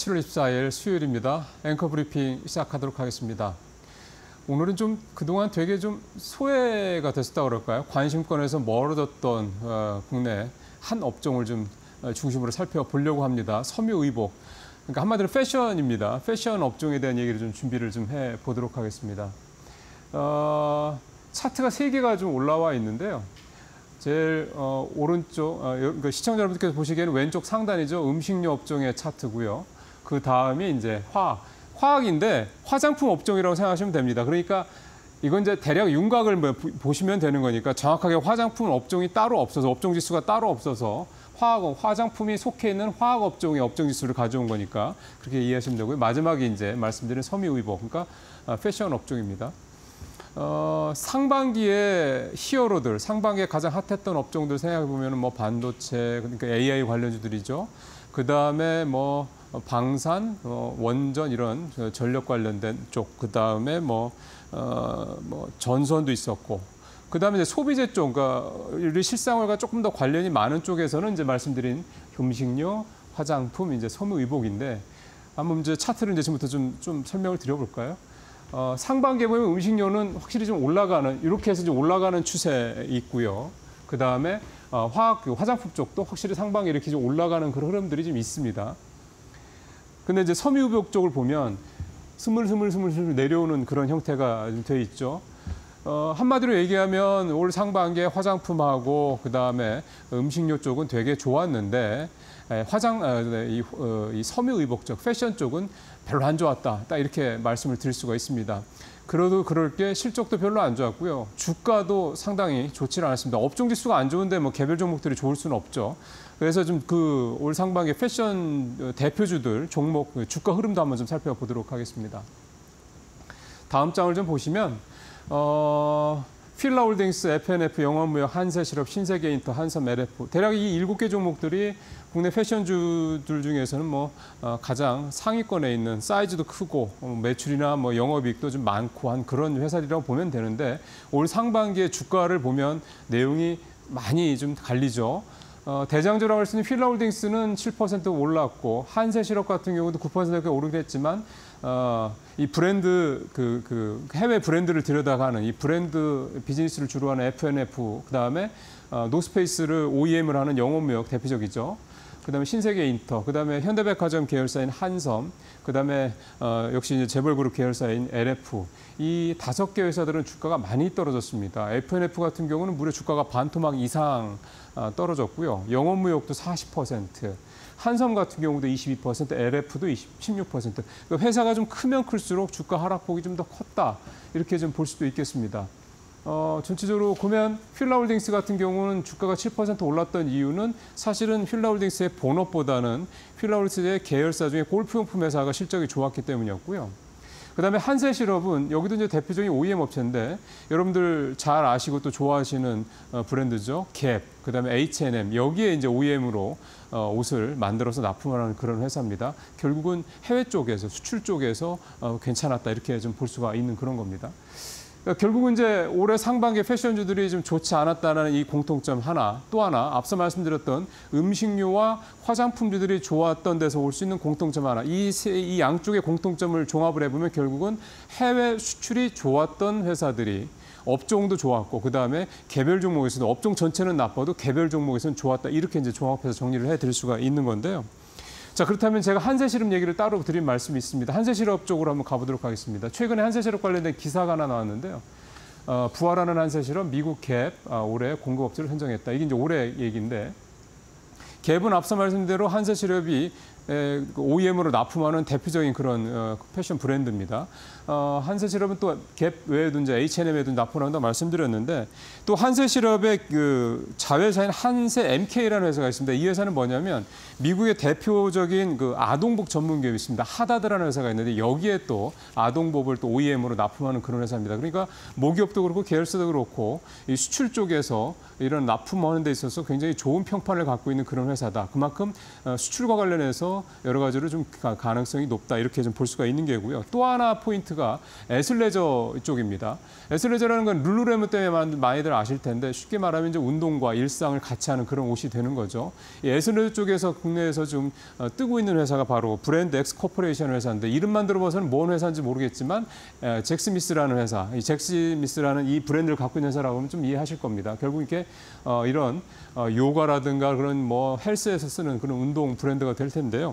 7월 24일 수요일입니다. 앵커 브리핑 시작하도록 하겠습니다. 오늘은 좀 그동안 되게 좀 소외가 됐었다 그럴까요? 관심권에서 멀어졌던 어, 국내 한 업종을 좀 어, 중심으로 살펴보려고 합니다. 섬유 의복. 그러니까 한마디로 패션입니다. 패션 업종에 대한 얘기를 좀 준비를 좀 해 보도록 하겠습니다. 어, 차트가 세 개가 좀 올라와 있는데요. 제일 어, 오른쪽 어, 그러니까 시청자 여러분께서 보시기에는 왼쪽 상단이죠. 음식료 업종의 차트고요. 그 다음이 이제 화학. 화학인데 화장품 업종이라고 생각하시면 됩니다. 그러니까 이건 이제 대략 윤곽을 뭐 보시면 되는 거니까 정확하게 화장품 업종이 따로 없어서 업종 지수가 따로 없어서 화학 화장품이 속해 있는 화학 업종의 업종 지수를 가져온 거니까 그렇게 이해하시면 되고요. 마지막에 이제 말씀드린 섬유의복 그러니까 아, 패션 업종입니다. 어, 상반기에 히어로들, 상반기에 가장 핫했던 업종들 생각해 보면 뭐 반도체, 그러니까 AI 관련주들이죠. 그 다음에 뭐 방산, 어, 원전 이런 전력 관련된 쪽, 그 다음에 뭐, 어, 뭐 전선도 있었고, 그 다음에 이제 소비재 쪽, 그러니까 우리 실생활과 조금 더 관련이 많은 쪽에서는 이제 말씀드린 음식료, 화장품, 이제 섬유 의복인데, 한번 이제 차트를 이제 지금부터 좀, 좀 설명을 드려볼까요? 어, 상반기에 보면 음식료는 확실히 좀 올라가는 이렇게 해서 좀 올라가는 추세 있고요. 그 다음에 어, 화학 그 화장품 쪽도 확실히 상반기 이렇게 좀 올라가는 그런 흐름들이 좀 있습니다. 근데 이제 섬유유복 쪽을 보면 스물스물스물 내려오는 그런 형태가 좀돼 있죠. 어, 한마디로 얘기하면 올 상반기에 화장품하고 그 다음에 음식료 쪽은 되게 좋았는데 화장 아, 네, 이, 어, 이 섬유 의복 쪽 패션 쪽은 별로 안 좋았다. 딱 이렇게 말씀을 드릴 수가 있습니다. 그래도 그럴 게 실적도 별로 안 좋았고요. 주가도 상당히 좋지는 않았습니다. 업종 지수가 안 좋은데 뭐 개별 종목들이 좋을 수는 없죠. 그래서 좀 그 올 상반기 패션 대표주들 종목 주가 흐름도 한번 좀 살펴보도록 하겠습니다. 다음 장을 좀 보시면 어, 필라홀딩스, FNF, 영원무역, 한세실업, 신세계인터, 한섬, LF 대략 이 일곱 개 종목들이 국내 패션주들 중에서는 뭐 어, 가장 상위권에 있는 사이즈도 크고 어, 매출이나 뭐 영업이익도 좀 많고 한 그런 회사들이라고 보면 되는데 올 상반기에 주가를 보면 내용이 많이 좀 갈리죠. 어, 대장주라고 할 수 있는 필라홀딩스는 7% 올랐고 한세실업 같은 경우도 9%가 오르긴 했지만 어, 이 브랜드 그, 그 해외 브랜드를 들여다가는 이 브랜드 비즈니스를 주로 하는 FNF 그다음에 어, 노스페이스를 OEM을 하는 영업무역 대표적이죠. 그다음에 신세계 인터, 그다음에 현대백화점 계열사인 한섬, 그다음에 어, 역시 이제 재벌그룹 계열사인 LF 이 다섯 개 회사들은 주가가 많이 떨어졌습니다. FNF 같은 경우는 무려 주가가 반토막 이상 어, 떨어졌고요. 영업무역도 40%. 한섬 같은 경우도 22%, LF도 20, 16%. 그러니까 회사가 좀 크면 클수록 주가 하락폭이 좀 더 컸다. 이렇게 좀 볼 수도 있겠습니다. 어, 전체적으로 보면 휠라홀딩스 같은 경우는 주가가 7% 올랐던 이유는 사실은 휠라홀딩스의 본업보다는 휠라홀딩스의 계열사 중에 골프용품 회사가 실적이 좋았기 때문이었고요. 그다음에 한세실업은 여기도 이제 대표적인 OEM 업체인데 여러분들 잘 아시고 또 좋아하시는 어, 브랜드죠. 갭, 그다음에 H&M 여기에 이제 OEM으로 어, 옷을 만들어서 납품하는 그런 회사입니다. 결국은 해외 쪽에서 수출 쪽에서 어, 괜찮았다 이렇게 좀 볼 수가 있는 그런 겁니다. 그러니까 결국은 이제 올해 상반기 패션주들이 좀 좋지 않았다는 이 공통점 하나, 또 하나 앞서 말씀드렸던 음식료와 화장품주들이 좋았던 데서 올 수 있는 공통점 하나, 이, 세, 이 양쪽의 공통점을 종합을 해보면 결국은 해외 수출이 좋았던 회사들이 업종도 좋았고 그 다음에 개별 종목에서도 업종 전체는 나빠도 개별 종목에서는 좋았다 이렇게 이제 종합해서 정리를 해드릴 수가 있는 건데요. 자 그렇다면 제가 한세실업 얘기를 따로 드린 말씀이 있습니다. 한세실업 쪽으로 한번 가보도록 하겠습니다. 최근에 한세실업 관련된 기사가 하나 나왔는데요. 어, 부활하는 한세실업 미국 갭 아, 올해 공급업체를 선정했다. 이게 이제 올해 얘기인데 갭은 앞서 말씀드린 대로 한세실업이 OEM으로 납품하는 대표적인 그런 어, 패션 브랜드입니다. 어, 한세실업은 또 갭 외에도 이제 H&M에도 납품을 한다고 말씀드렸는데 또 한세실업의 그 자회사인 한세 MK라는 회사가 있습니다. 이 회사는 뭐냐면 미국의 대표적인 그 아동복 전문 기업이 있습니다. 하다드라는 회사가 있는데 여기에 또 아동복을 또 OEM으로 납품하는 그런 회사입니다. 그러니까 모기업도 그렇고 계열사도 그렇고 이 수출 쪽에서 이런 납품하는 데 있어서 굉장히 좋은 평판을 갖고 있는 그런 회사다. 그만큼 어, 수출과 관련해서 여러 가지로 좀 가- 가능성이 높다 이렇게 좀 볼 수가 있는 게고요. 또 하나 포인트가 에슬레저 쪽입니다. athleisure라는 건 룰루레몬 때문에 많- 많이들 아실 텐데 쉽게 말하면 이제 운동과 일상을 같이 하는 그런 옷이 되는 거죠. 이 에슬레저 쪽에서 국내에서 좀 어, 뜨고 있는 회사가 바로 브랜드 엑스 코퍼레이션 회사인데 이름만 들어봐서는 뭔 회사인지 모르겠지만 에, 잭스미스라는 회사, 이 잭스미스라는 이 브랜드를 갖고 있는 회사라고 하면 좀 이해하실 겁니다. 결국 이렇게 어, 이런 어, 요가라든가 그런 뭐 헬스에서 쓰는 그런 운동 브랜드가 될 텐데요.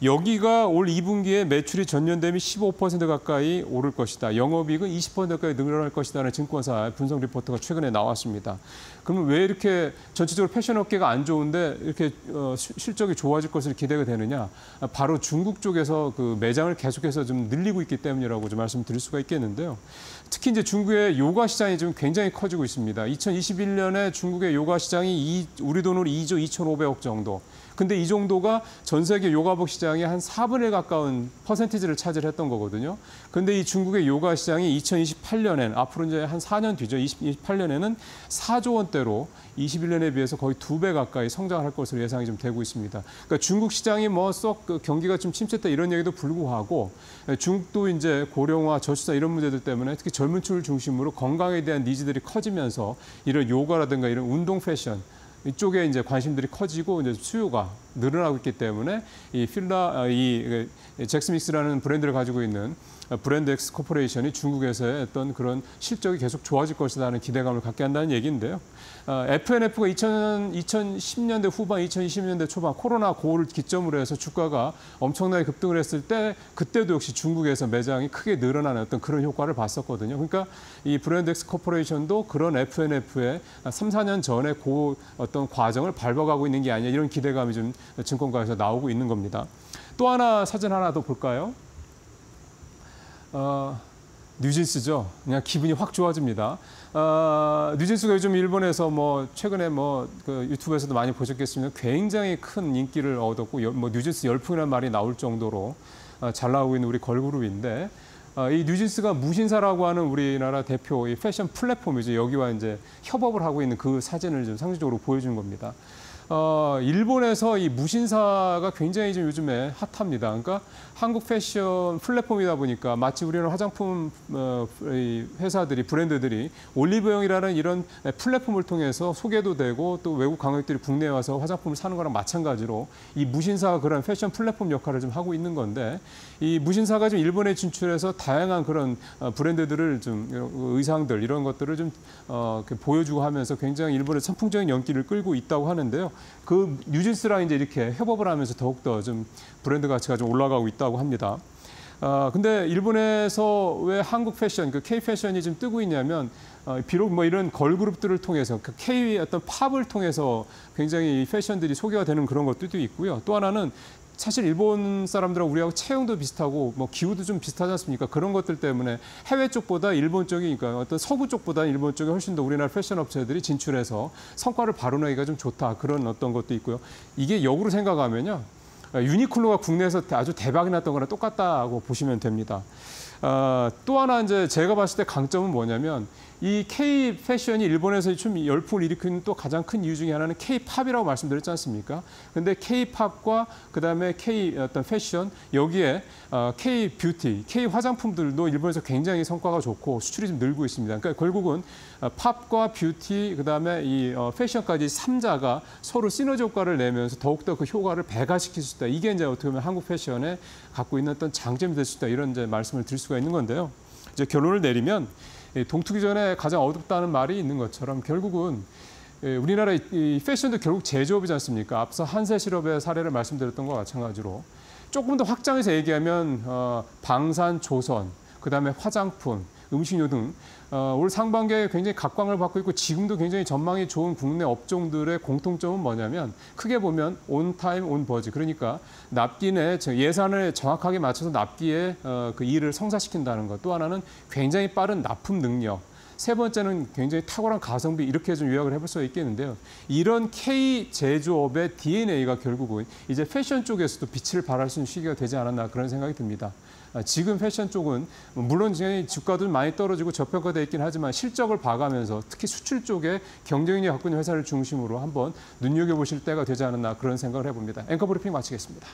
여기가 올 2분기에 매출이 전년 대비 15% 가까이 오를 것이다. 영업이익은 20% 가까이 늘어날 것이다라는 증권사 분석 리포트가 최근에 나왔습니다. 그러면 왜 이렇게 전체적으로 패션 업계가 안 좋은데 이렇게 어, 시- 실적이 좋아질 것을 기대가 되느냐? 아, 바로 중국 쪽에서 그 매장을 계속해서 좀 늘리고 있기 때문이라고 좀 말씀드릴 수가 있겠는데요. 특히 이제 중국의 요가 시장이 지금 굉장히 커지고 있습니다. 2021년에 중국의 요가 시장이 이, 우리 돈으로 2조 2,500억 정도. 근데 이 정도가 전 세계 요가복 시장의 한 4분의 1 가까운 퍼센티지를 차지했던 거거든요. 근데 이 중국의 요가 시장이 2028년엔 앞으로 이제 한 4년 뒤죠. 2028년에는 4조 원대로 21년에 비해서 거의 두 배 가까이 성장할 것으로 예상이 좀 되고 있습니다. 그러니까 중국 시장이 뭐 썩 경기가 좀 침체다 이런 얘기도 불구하고 중국도 이제 고령화, 저출산 이런 문제들 때문에 특히 젊은 층을 중심으로 건강에 대한 needs들이 커지면서 이런 요가라든가 이런 운동 패션 이쪽에 이제 관심들이 커지고 이제 수요가 늘어나고 있기 때문에 이 필라 아, 이 젝시믹스라는 브랜드를 가지고 있는 브랜드 엑스 코퍼레이션이 중국에서의 어떤 그런 실적이 계속 좋아질 것이라는 기대감을 갖게 한다는 얘기인데요. 어, F&F가 2000, 2010년대 후반, 2020년대 초반 코로나 고를 기점으로 해서 주가가 엄청나게 급등을 했을 때 그때도 역시 중국에서 매장이 크게 늘어나는 어떤 그런 효과를 봤었거든요. 그러니까 이 브랜드 엑스 코퍼레이션도 그런 F&F의 3, 4년 전에 그 어떤 과정을 밟아가고 있는 게 아니냐 이런 기대감이 좀 증권가에서 나오고 있는 겁니다. 또 하나 사진 하나 더 볼까요? 어, 뉴진스죠. 그냥 기분이 확 좋아집니다. 어, 뉴진스가 요즘 일본에서 뭐 최근에 뭐 그 유튜브에서도 많이 보셨겠지만 굉장히 큰 인기를 얻었고 여- 뭐 뉴진스 열풍이라는 말이 나올 정도로 어, 잘 나오고 있는 우리 걸그룹인데 어, 이 뉴진스가 무신사라고 하는 우리나라 대표 이 패션 플랫폼이죠. 여기와 이제 협업을 하고 있는 그 사진을 좀 상징적으로 보여주는 겁니다. 어, 일본에서 이 무신사가 굉장히 좀 요즘에 핫합니다. 그러니까 한국 패션 플랫폼이다 보니까 마치 우리는 화장품 어, 이 회사들이 브랜드들이 올리브영이라는 이런 플랫폼을 통해서 소개도 되고 또 외국 관광객들이 국내에 와서 화장품을 사는 거랑 마찬가지로 이 무신사가 그런 패션 플랫폼 역할을 좀 하고 있는 건데 이 무신사가 좀 일본에 진출해서 다양한 그런 어, 브랜드들을 좀 의상들 이런 것들을 좀 어, 보여주고 하면서 굉장히 일본의 선풍적인 연기를 끌고 있다고 하는데요. 그 뉴진스랑 이제 이렇게 협업을 하면서 더욱더 좀 브랜드 가치가 좀 올라가고 있다고 합니다. 아, 근데 일본에서 왜 한국 패션, 그 K 패션이 좀 뜨고 있냐면, 어, 비록 뭐 이런 걸그룹들을 통해서, 그 K 어떤 팝을 통해서 굉장히 이 패션들이 소개가 되는 그런 것들도 있고요. 또 하나는 사실 일본 사람들하고 우리하고 체형도 비슷하고 뭐 기후도 좀 비슷하지 않습니까? 그런 것들 때문에 해외 쪽보다 일본 쪽이 그러니까 어떤 서구 쪽보다 일본 쪽이 훨씬 더 우리나라 패션 업체들이 진출해서 성과를 바로내기가 좀 좋다 그런 어떤 것도 있고요. 이게 역으로 생각하면요. 어, 유니클로가 국내에서 아주 대박이 났던 거랑 똑같다고 보시면 됩니다. 어, 또 하나 이제 제가 봤을 때 강점은 뭐냐면 이 K 패션이 일본에서 좀 열풍을 일으키는 또 가장 큰 이유 중에 하나는 K 팝이라고 말씀드렸지 않습니까? 근데 K 팝과 그다음에 K 어떤 패션 여기에 어, K 뷰티, K 화장품들도 일본에서 굉장히 성과가 좋고 수출이 좀 늘고 있습니다. 그러니까 결국은 어, 팝과 뷰티 그다음에 이 어, 패션까지 삼자가 서로 시너지 효과를 내면서 더욱더 그 효과를 배가시킬 수 있다. 이게 이제 어떻게 보면 한국 패션에 갖고 있는 어떤 장점이 될 수 있다. 이런 이제 말씀을 드릴 수가 있는 건데요. 이제 결론을 내리면 이 동투기 전에 가장 어둡다는 말이 있는 것처럼 결국은 예, 우리나라 이- 이 패션도 결국 제조업이지 않습니까? 앞서 한세 실업의 사례를 말씀드렸던 것과 마찬가지로 조금 더 확장해서 얘기하면 어, 방산, 조선, 그다음에 화장품, 음식료 등. 어, 올 상반기에 굉장히 각광을 받고 있고 지금도 굉장히 전망이 좋은 국내 업종들의 공통점은 뭐냐면 크게 보면 온 타임 온 버지 그러니까 납기내 저- 예산을 정확하게 맞춰서 납기에 어, 그 일을 성사시킨다는 것. 또 하나는 굉장히 빠른 납품 능력 세 번째는 굉장히 탁월한 가성비 이렇게 좀 요약을 해볼 수 있겠는데요. 이런 K 제조업의 DNA가 결국은 이제 패션 쪽에서도 빛을 발할 수 있는 시기가 되지 않았나 그런 생각이 듭니다. 아, 지금 패션 쪽은 물론 주가도 많이 떨어지고 저평가돼 있긴 하지만 실적을 봐가면서 특히 수출 쪽에 경쟁력이 갖고 있는 회사를 중심으로 한번 눈여겨보실 때가 되지 않았나 그런 생각을 해봅니다. 앵커 브리핑 마치겠습니다.